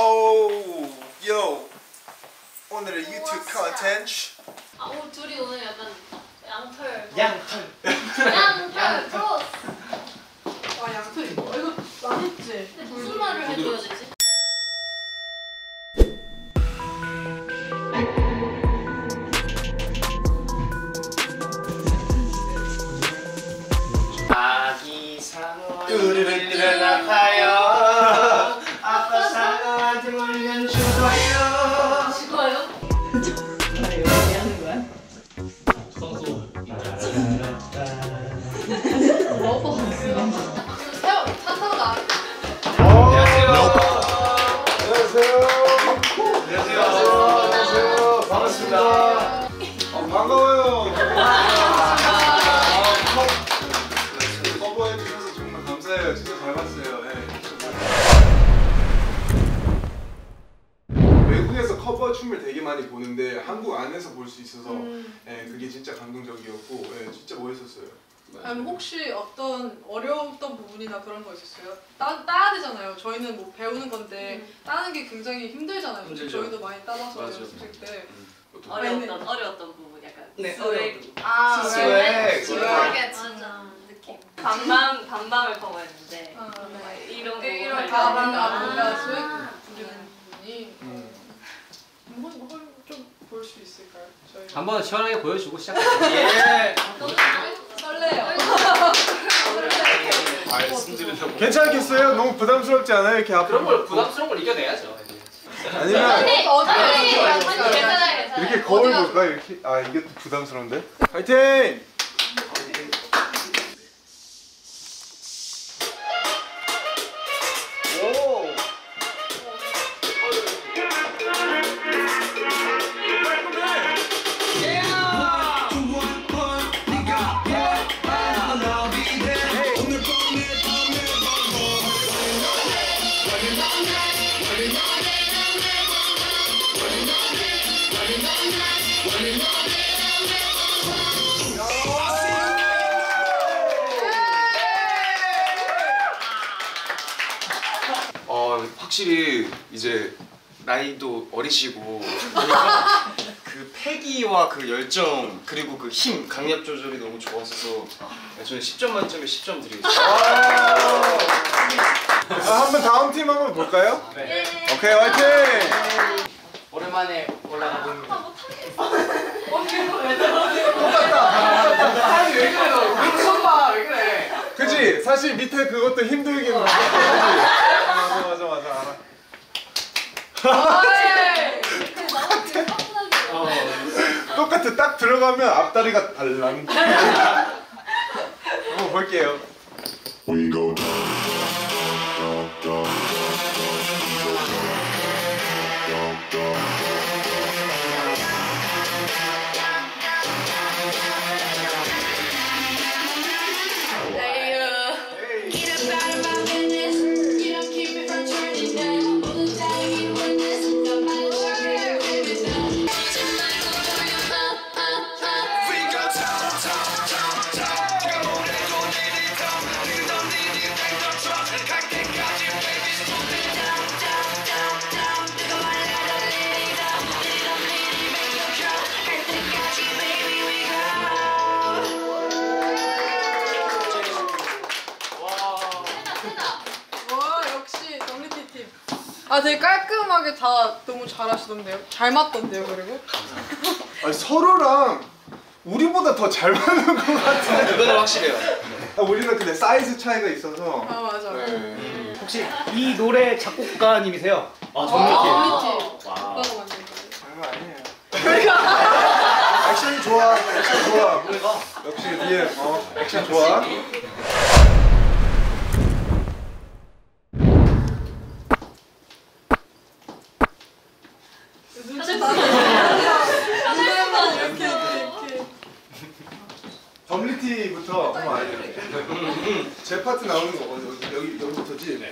오우 yo 오늘의 유튜브 컨텐츠 아, 오, 둘이 오늘 약간 양털. 양털. 양털 크로스. 아 양털 이거 이거 맛있지? 근데 무슨 말을 해줘야 되지? 잘 봤어요. 네. 외국에서 커버 춤을 되게 많이 보는데 한국 안에서 볼 수 있어서 예, 그게 진짜 감동적이었고 예, 진짜 멋있었어요. 아니 혹시 어떤 어려웠던 부분이나 그런 거 있었어요? 따, 따야 되잖아요. 저희는 뭐 배우는 건데 따는 게 굉장히 힘들잖아요. 힘들죠. 저희도 많이 따라서. 연습생 때. 어떤- 어려웠던 어려웠던 부분 약간 네, sway 아, swag. swag. 반밤 반밤을 커버했는데 아, 막 이런 네, 부분 이런. 가방 아. 부리는 부분이 음. 한번 좀 볼 수 있을까요? 저희 한 번 시원하게 보여주고 시작할게요. 예. 설레요 말씀드리려고. 괜찮겠어요? 너무 부담스럽지 않아요? 이렇게 앞으로 그런 걸 부담스러운 걸 이겨내야죠. 아니면 어디 아니, 어디 괜찮아요, 괜찮아요. 이렇게 거울 볼까? 이렇게? 아 이게 또 부담스러운데? 파이팅! 확실히 이제 나이도 어리시고 그러니까 그 패기와 그 열정 그리고 그 힘 강약 조절이 너무 좋았어서 저는 10점 만점에 10점 드리겠습니다. 아, 한번 다음 팀 한번 볼까요? 네. 오케이 화이팅! 오랜만에 올라가 봅니다. 아니 왜 그래 너? 그럼 손봐 왜 그래? 그치? 사실 밑에 그것도 힘들긴 알아. 똑같아 딱 들어가면 앞다리가 달랑. 한번 볼게요. 아 되게 깔끔하게 다 너무 잘하시던데요. 잘 맞던데요 그리고. 아니, 서로랑 우리보다 더 잘 맞는 것 같아. 그거는 확실해요. 아, 우리는 근데 사이즈 차이가 있어서. 아 맞아. 네. 혹시 이 노래 작곡가님이세요? 아, WT. 와. 오빠가 만든 거예요. 별거 아니에요. 액션이 좋아. 액션 좋아. 역시 DM. 어, 액션 좋아. 눈치 다 눈에만 이렇게 이렇게. WT부터 한번 제 파트 나오는 거 어디, 여기 여기부터지.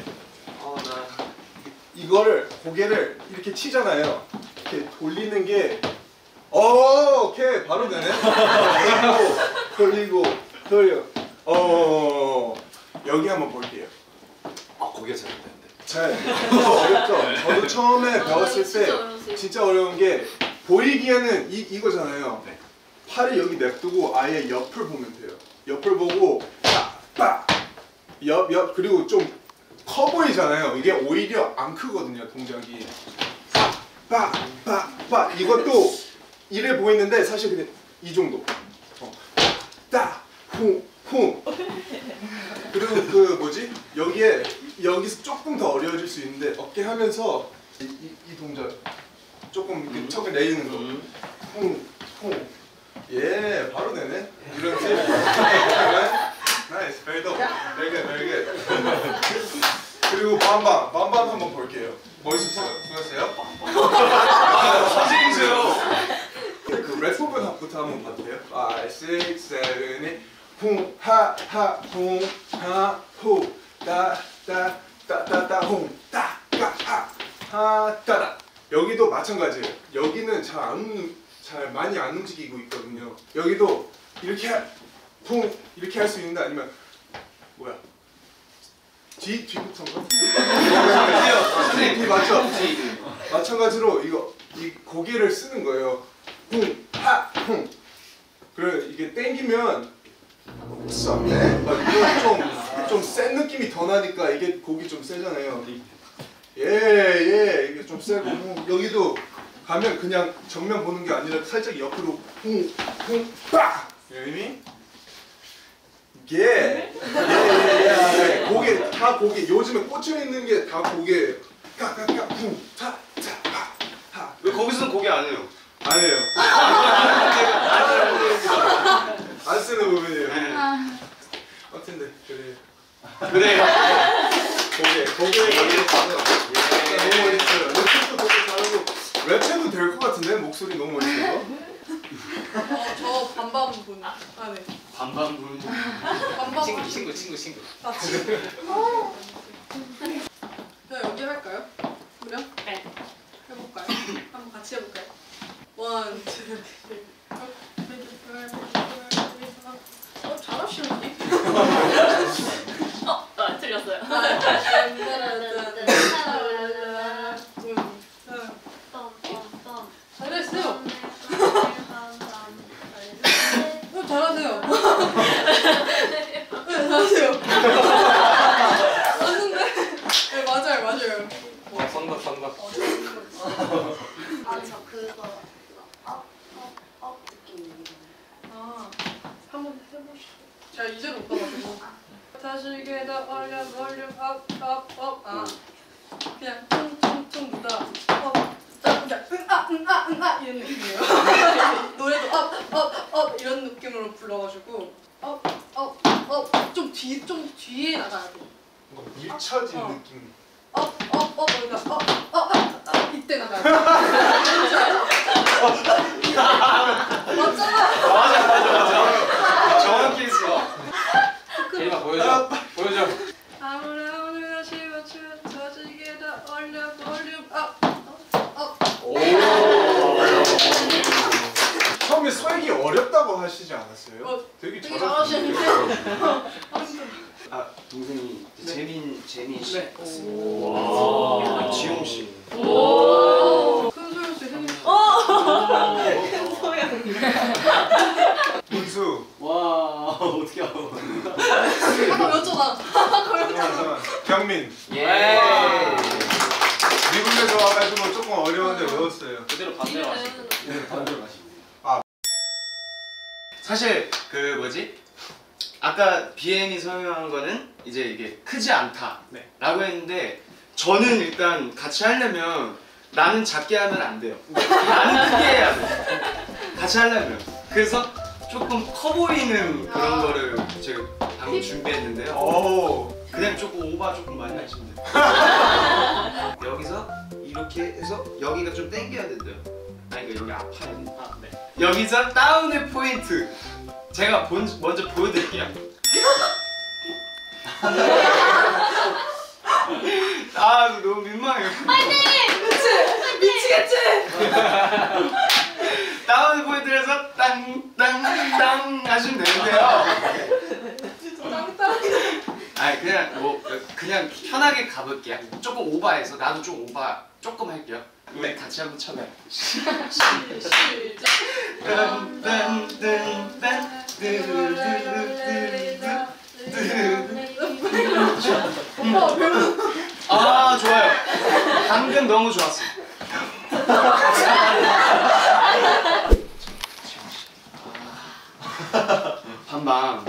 어, 나 이거를 고개를 이렇게 치잖아요. 이렇게 돌리는 게. 어, 오케이 바로 되네. 돌리고 돌리고 돌려. 어, 여기 한번 볼게요. 아 거기가 잘못됐는데. 잘 어렵죠. 저도 처음에 아, 배웠을 때. 진짜 어려운 게 보이기에는 이 이거잖아요. 네. 팔을 여기 냅두고 아예 옆을 보면 돼요. 옆을 보고 빡빡옆옆 그리고 좀 커 보이잖아요. 이게 오히려 안 크거든요 동작이. 빡빡빡빡 이것도 이래 보이는데 사실 그냥 이 정도. 어. 따후 후 그리고 그 뭐지 여기에 여기서 조금 더 어려워질 수 있는데 어깨 하면서 이, 이, 이 동작 조금 이렇게 턱을 내리는 거. 쿵쿵 예 바로 되네 이런 팁 nice very good very good very good 그리고 밤밤 밤밤 한번 볼게요 멋있었어요 수고했어요 선생님이세요. 그 랩부분 부터 한번 봐도 돼요? 5, 6, 7, 8 쿵하하 쿵하후 따 따 따 따 따 홍 따 까 하 하따다 여기도 마찬가지예요 여기는 잘 안 잘 많이 안 움직이고 있거든요 여기도 이렇게 하- 쿵 이렇게 할 수 있는데 아니면 뭐야 뒤 뒤부터인가? 뒤, 뒤 맞죠? 마찬가지로 이거 이 고개를 쓰는 거예요. 쿵, 하, 쿵. 그래 이게 땡기면 썸네. 좀좀 센 느낌이 더 나니까 이게 곡이 좀 세잖아요. 예, 예, 이게 좀 세고 뭐 여기도 가면 그냥 정면 보는 게 아니라 살짝 옆으로 쿵, 쿵, 빠. 의미? 예, 예, 예, 예. 고개 다 고개. 요즘에 꽂혀 있는 게 다 고개. 까까까 쿵, 타, 타, 하, 하. 왜 거기서는 고개 안 해요? 아니에요. 안 쓰는 부분이에요. 아무튼 네, 그래. 그래요. 고개, 고개 너무 멋있어요. 랩도 되게 잘하고 랩해도 될 것 같은데 목소리 너무 멋있어서. 어, 저 반반 분. 아 네. 반반 부르는 반반 친구 분. 친구 친구 친구. 아 친구. 자 여기 할까요? 그럼? 네. 해볼까요? 한번 같이 해볼까요? one, two, three. 어 잘하시는데? 어, 아, 틀렸어요. 어, 잘하세요. 네, 잘하세요. 맞는데? 네, 맞아요, 맞아요. 와 성박 성박. 아, 저 그거 업, 업, 업 느낌. 아, 한번 해보시죠. 제가 이제는 못 봐가지고. 다시 게다 얼려 얼려 업업업 아 그냥 퉁퉁퉁 누다 업 자, 그냥 응아 응아 응아 이런 느낌이에요. 노래도 up up up 이런 느낌으로 불러가지고 up up up 좀 뒤 좀 뒤에 나가야 돼. 뭔가 밀쳐진 어. 느낌. up up up 그러니까 up up 이때 나가야 돼. 맞잖아. 맞아 맞아 맞아. 정확히 했어. 아 동생이 재민 재민 씨. 네. 와. 지용 씨. 큰 소영 씨 해주세요. 문수. 와 어떻게 알아? 아까 외웠잖아. 아까 외웠잖아. 잠깐만. 경민. 예. 미국에서 와가지고 조금 어려운데 외웠어요. 그대로 반대로 하시고. 네, 반대로 하시고. 사실 그 뭐지? 아까 BM이 설명한 거는 이제 이게 크지 않다라고 네. 했는데 저는 일단 같이 하려면 나는 작게 하면 안 돼요. 나는 크게 해야 돼. 같이 하려면. 그래서 조금 커 보이는 그런 거를 제가 방금 준비했는데요. 오. 그냥 조금 오바 조금 많이 하시면 돼요. 여기서 이렇게 해서 여기가 좀 당겨야 된대요. 아니 그러니까 여기 아파야 돼. 아 네. 여기서 다운의 포인트 제가 본, 먼저 보여드릴게요 아 너무 민망해요 미치겠지? 다운의 포인트를 해서 땅땅땅 하시면 되는데요. 아니 그냥 뭐 그냥 편하게 가 가볼게요. 조금 오바해서 나도 좀 오바 조금 할게요. 우리 같이 한번 쳐봐요. 오빠 배우 아 좋아요. 방금 너무 좋았어. 반반.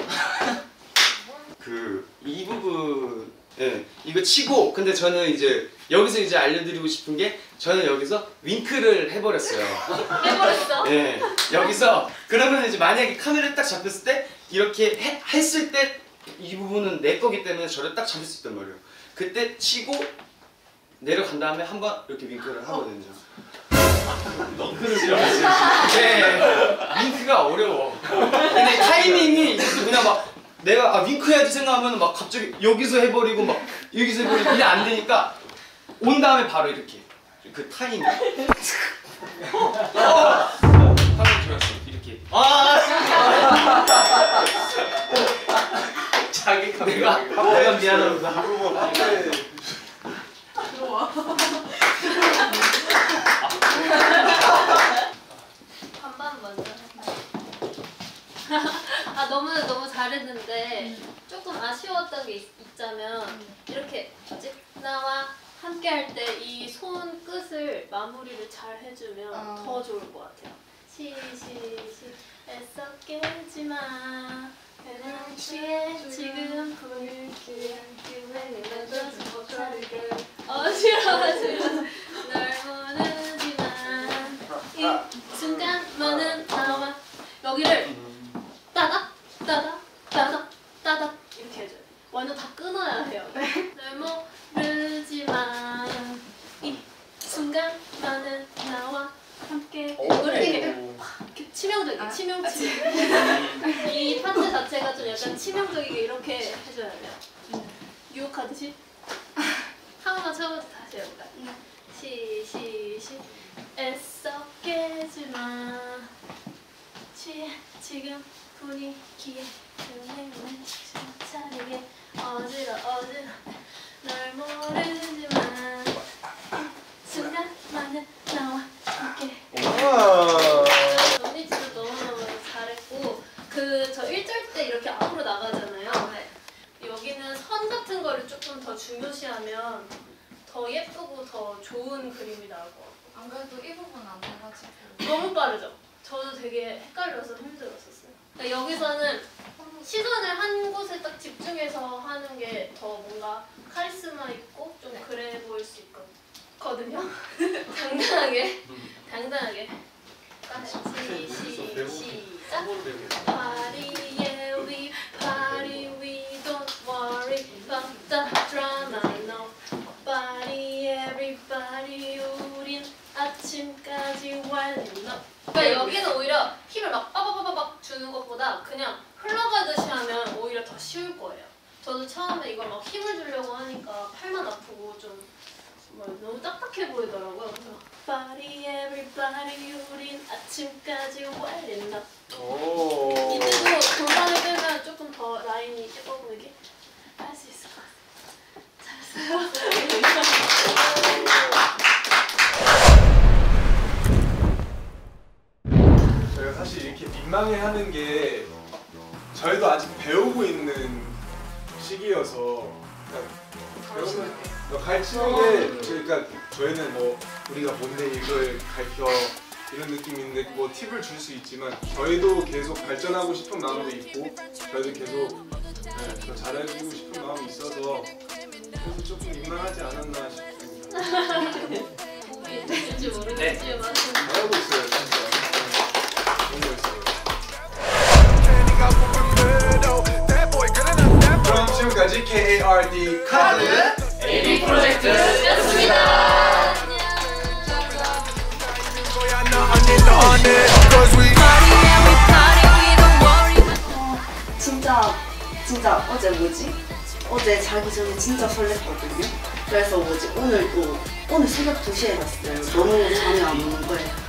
그이 부분에 이거 치고 근데 저는 이제 여기서 이제 알려드리고 싶은 게 저는 여기서 윙크를 해버렸어요. 해버렸어? 예, 여기서 그러면 이제 만약에 카메라 딱 잡혔을 때 이렇게 해- 했을 때 이 부분은 내 거기 때문에 저를 딱 잡을 수 있단 말이에요. 그때 치고 내려간 다음에 한 번 이렇게 윙크를 하거든요. 윙크를 네, 윙크가 어려워. 근데 타이밍이 그냥 막 내가 아 윙크 해야지 생각하면 막 갑자기 여기서 해버리고 막 여기서 해버리고 이게 안 되니까 온 다음에 바로 이렇게 그 타이밍. 어, 하면 좋았어 이렇게. 아 자기 내가 내가 미안합니다. 네. 들어와 반반 먼저. 아 너무 너무 잘했는데 조금 아쉬웠던 게 있, 있자면 이렇게 뭐지 나와 함께 할 때 이 손 끝을 마무리를 잘 해주면 아. 더 좋을 것 같아요. 시시시 애써 깨지 마. 그냥 취해 지금 분위기에 기회는 못 차리게 어지러워지려 널 모르지만 이 순간만은 나와 여기를 따닥 따닥 따닥 따닥 이렇게 해줘요. 완전 다 끊어야 해요. 널 모르지만 이 순간만은 나와 함께 이거를 이렇게 이렇게 치명적이게 치명치명 이 파트 자체가 좀 약간 치명적이게 이렇게 해줘야 돼요. 유혹하듯이? 한 번만 처음부터 다시 해볼까요? 시 시 시. 애써 깨지 마 취해 지금 분위기에 그네는 차리게 어지러 어지러. 널 모르지만 이 순간만은 나와 함께 와. 언니 진짜 너무너무 잘했고 그 저 1절 때 이렇게 앞으로 나가잖아요 여기는 선 같은 거를 조금 더 중요시하면 더 예쁘고 더 좋은 그림이 나올 것 같아요 안 그래도 이 부분 안 해가지고. 너무 빠르죠? 저도 되게 헷갈려서 힘들었었어요. 그러니까 여기서는 시선을 한 곳에 딱 집중해서 하는 게 더 뭔가 카리스마 있고 좀 그래 보일 수 있거든요. 당당하게, 당당하게. 시, 시, 시작. 그러니까 여기는 오히려 힘을 막 빠바바바박 주는 것보다 그냥 흘러가듯이 하면 오히려 더 쉬울 거예요. 저도 처음에 이걸 막 힘을 주려고 하니까 팔만 아프고 좀 뭐, 너무 딱딱해 보이더라고요. 그래서 Party, everybody, 우린 아침까지. 오. 이때도 골반을 빼면 조금 더 라인이 예뻐 보이게 할 수 있을 것 같아요. 잘했어요. 민망해하는 게 저희도 아직 배우고 있는 시기여서 그러니까 배우는 뭐 가르치는 게 그러니까 저희는 뭐 우리가 뭔데 이걸 가르쳐 이런 느낌인데 뭐 팁을 줄 수 있지만 저희도 계속 발전하고 싶은 마음도 있고 저희도 계속 네, 더 잘해주고 싶은 마음이 있어서 그래서 조금 민망하지 않았나 싶습니다. 도움이 될지 모르겠지만 잘하고 있어요 진짜. 네, 너무 멋있어요. 그럼 지금까지 KARD 카드 AB 프로젝트. 였습니다. 진짜 진짜 어제 뭐지? 어제 자기 전에 진짜 설렜거든요. 그래서 뭐지 오늘 또 오늘 새벽 2시에 갔어요. 너무 잠이 안 오는 거예요. 음,